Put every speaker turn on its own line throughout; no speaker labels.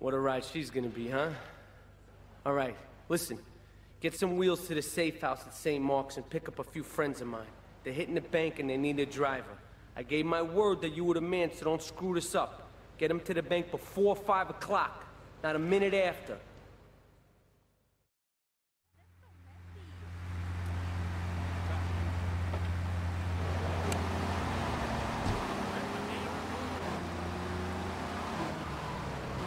What a ride she's gonna be, huh? All right, listen. Get some wheels to the safe house at St. Mark's and pick up a few friends of mine. They're hitting the bank and they need a driver. I gave my word that you were the man, so don't screw this up. Get them to the bank before 5 o'clock, not a minute after.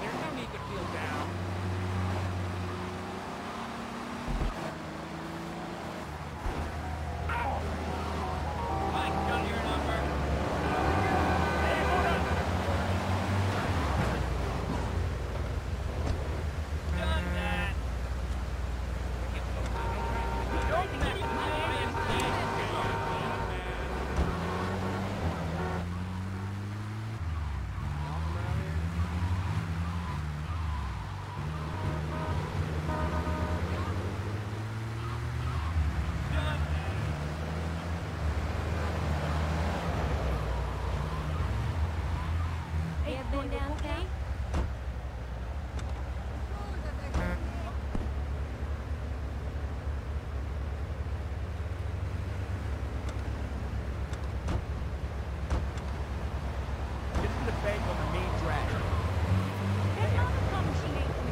There's no need to feel down. Mike, got your number. Hey, hold on. Done that. Don't let my man
Hey, everyone down okay?
Get to the bank on the main drag.
Hey, Mama told me she hates me.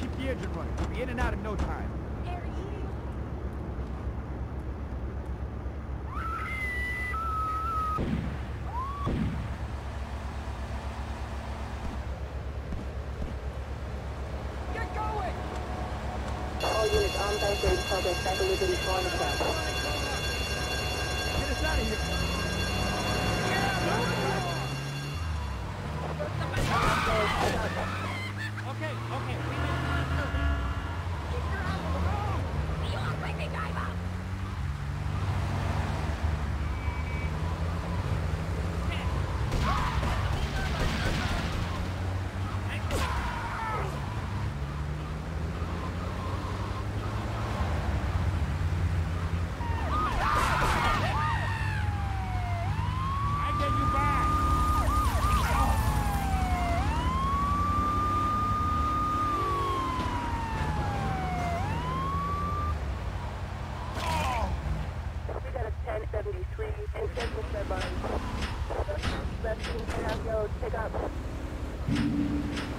Keep the engine running. We'll be in and out in no time. Get going!
All units on Thursday progress back う
ん。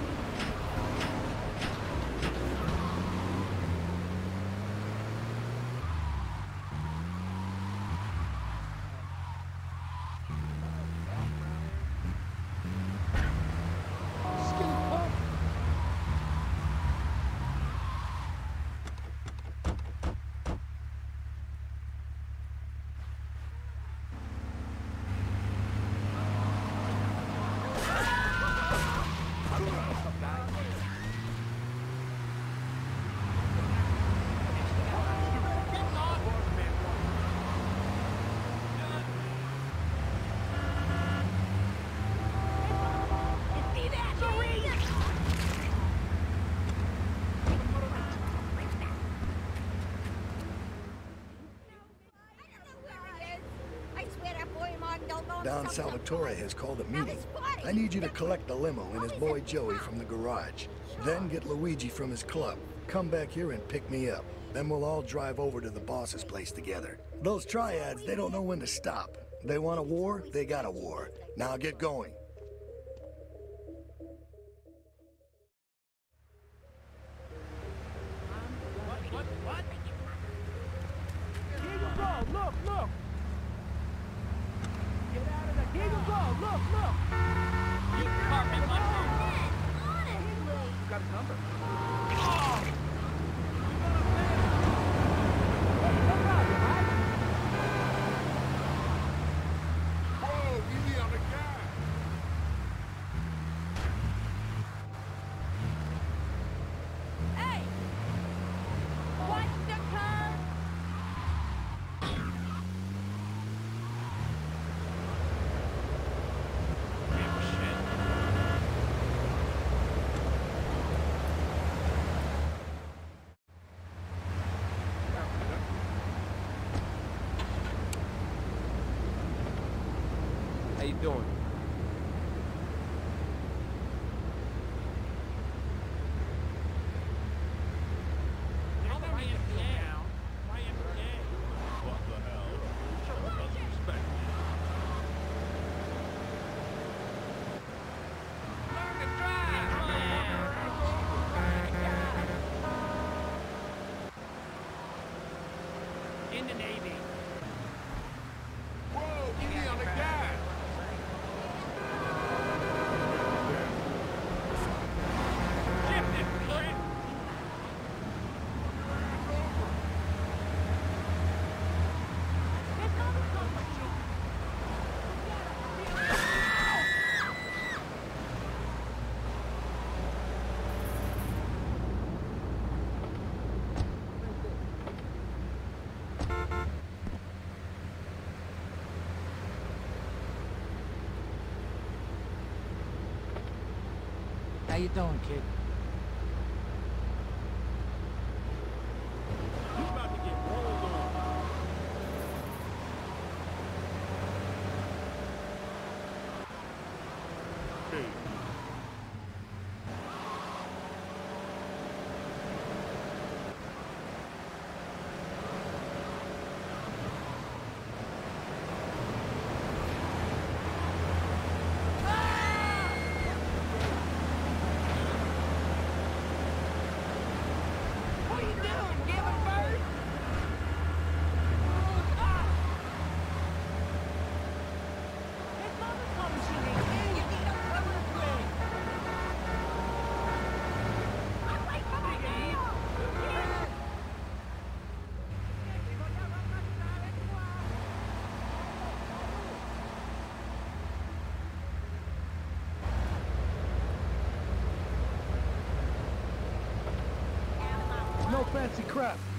Salvatore has called a meeting. I need you to collect the limo and his boy Joey from the garage. Then get Luigi from his club. Come back here and pick me up. Then we'll all drive over to the boss's place together. Those triads, they don't know when to stop. They want a war, they got a war. Now get going.
What? What? Here you go. Look, look. Get out of there. Here you go. Look, look. You carpet You got his number. Oh!
Hey! What's the come?
Doing?
In the Navy.
Whoa, give me on the gas.
Shift it, Fred.
Get on the gun machine.
How you doing, kid?
He's about to get rolled on. Hey,
What are you doing? Giving birth?
Get on the gun machine.
You need a cover quick.
Wait for my name.
No fancy crap.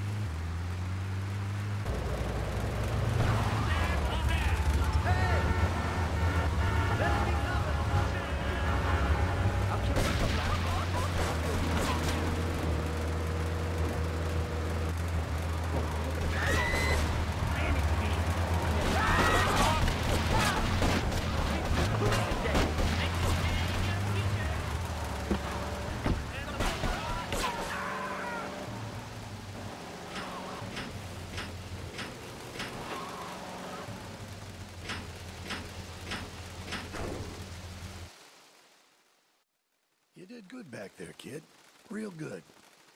Good back there, kid. Real good.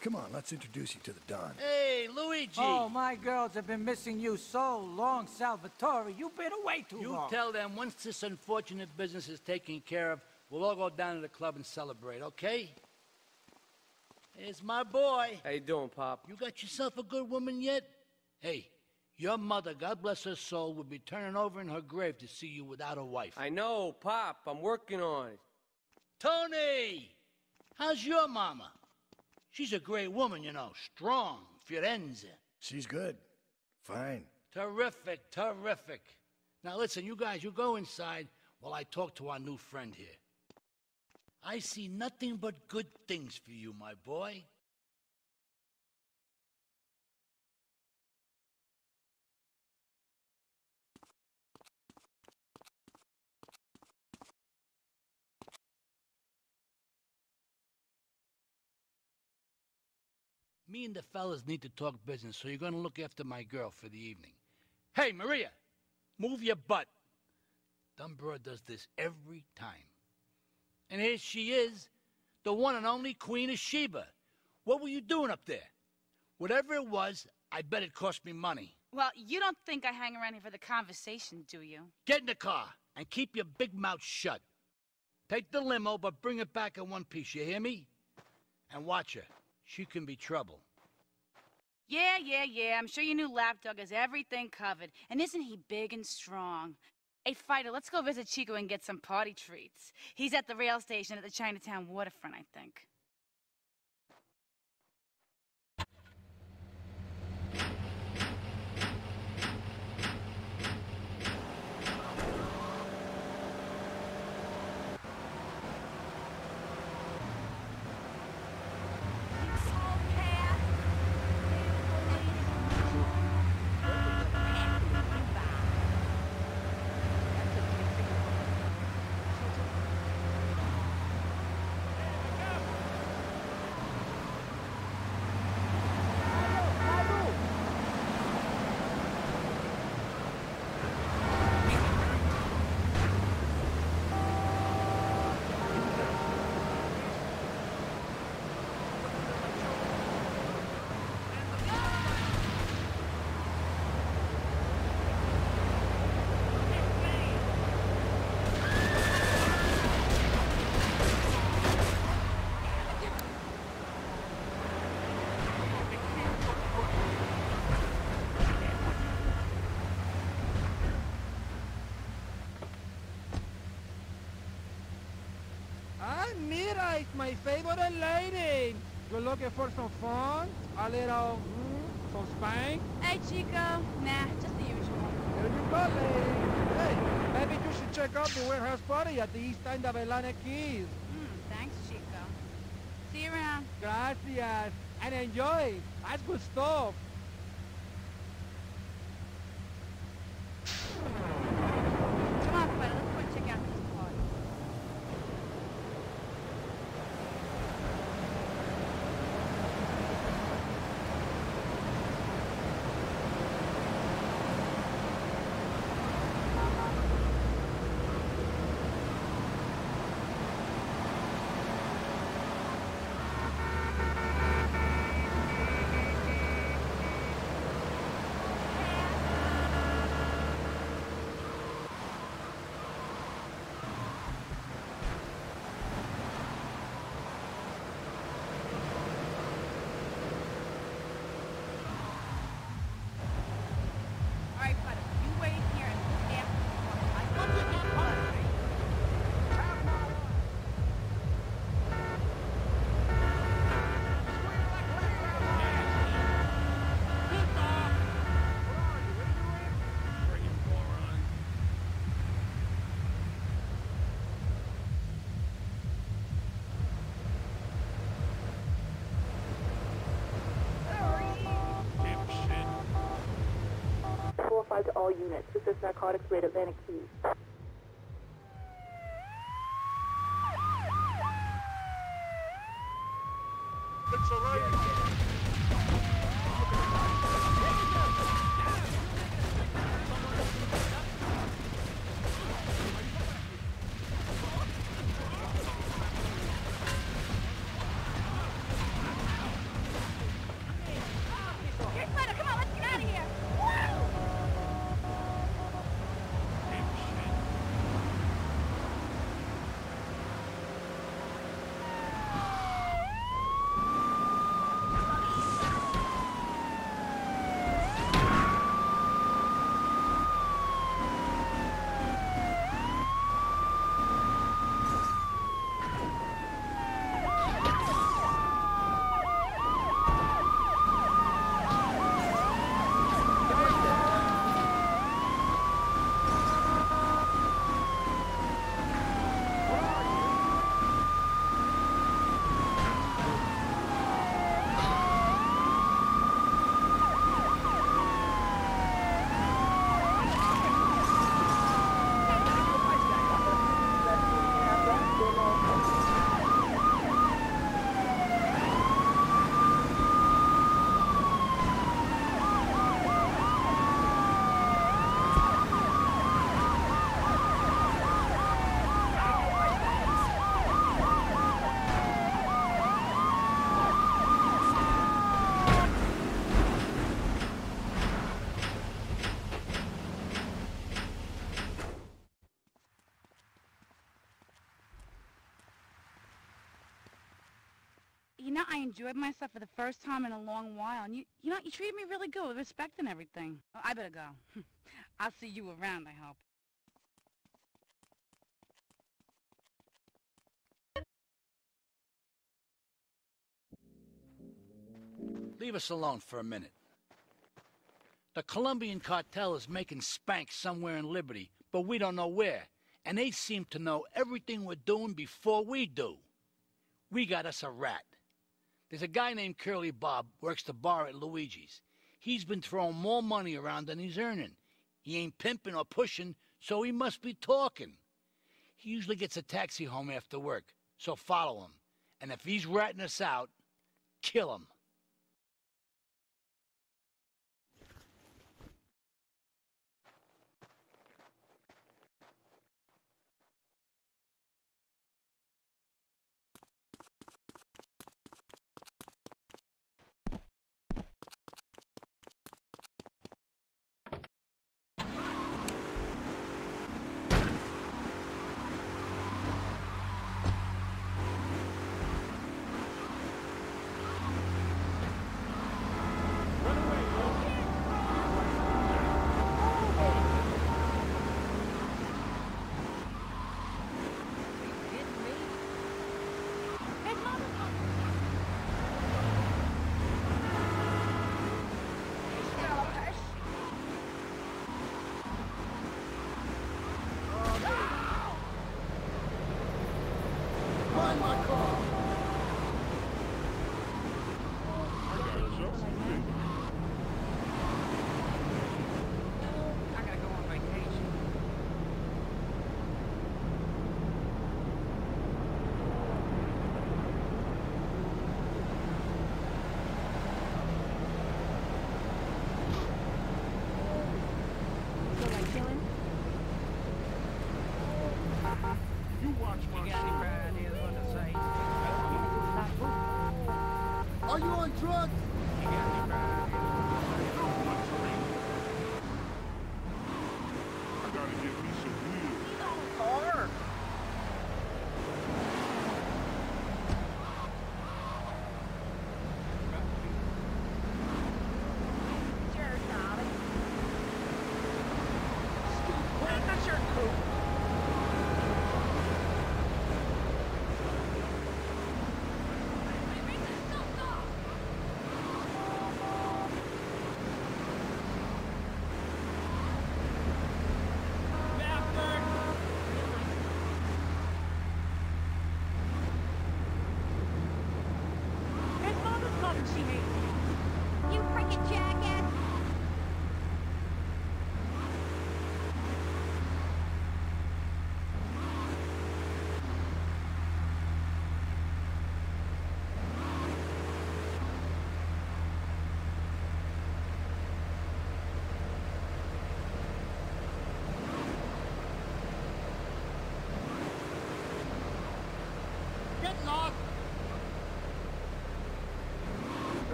Come on, let's introduce you to the Don.
Hey, Luigi!
Oh, my girls have been missing you so long, Salvatore. You've been away too
You
long.
You tell them once this unfortunate business is taken care of, we'll all go down to the club and celebrate, okay? Here's my boy.
How you doing, Pop?
You got yourself a good woman yet? Hey, your mother, God bless her soul, would be turning over in her grave to see you without a wife.
I know, Pop. I'm working on it.
Toni! How's your mama? She's a great woman, you know. Strong. Firenze.
She's good. Fine.
Terrific, terrific. Now listen, you guys, you go inside while I talk to our new friend here. I see nothing but good things for you, my boy. Me and the fellas need to talk business, so you're gonna look after my girl for the evening. Hey, Maria, move your butt. Dumb broad does this every time. And here she is, the one and only Queen of Sheba. What were you doing up there? Whatever it was, I bet it cost me money.
Well, you don't think I hang around here for the conversation, do you?
Get in the car and keep your big mouth shut. Take the limo, but bring it back in one piece, you hear me? And watch her. She can be trouble.
Yeah, yeah, yeah. I'm sure your new lapdog has everything covered. And isn't he big and strong? Hey, Fighter, let's go visit Chico and get some party treats. He's at the rail station at the Chinatown waterfront, I think.
Right, my favorite lady. You're looking for some fun? A little, mm, some spank?
Hey, Chico. Nah, just the usual.
There you go, lady. Hey, maybe you should check out the warehouse party at the east end of Atlantic Quays.
Hmm, thanks, Chico. See you around.
Gracias. And enjoy. That's good stuff.
4-5 to all units. This is narcotics raid Atlantic
Quays. Enjoyed myself for the first time in a long while, and you, you know, you treated me really good with respect and everything. Oh, I better go. I'll see you around, I hope.
Leave us alone for a minute. The Colombian cartel is making spank somewhere in Liberty, but we don't know where. And they seem to know everything we're doing before we do. We got us a rat. There's a guy named Curly Bob, works the bar at Luigi's. He's been throwing more money around than he's earning. He ain't pimping or pushing, so he must be talking. He usually gets a taxi home after work, so follow him. And if he's ratting us out, kill him.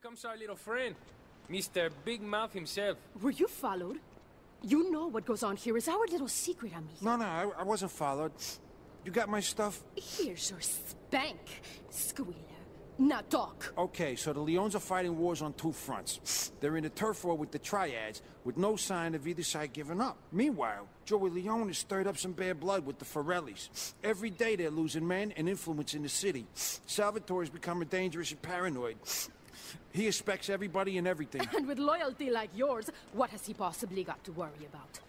Comes our little friend, Mr. Big Mouth himself.
Were you followed? You know what goes on here is our little secret, amigo.
No, no, I, I wasn't followed. You got my stuff?
Here's your spank, squealer. Now talk.
Okay, so the Leons are fighting wars on two fronts. They're in a turf war with the Triads, with no sign of either side giving up. Meanwhile, Joey Leone has stirred up some bad blood with the Forellis. Every day they're losing men and influence in the city. Salvatore's becoming dangerous and paranoid. He expects everybody and everything.
And with loyalty like yours, what has he possibly got to worry about?